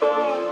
Bye.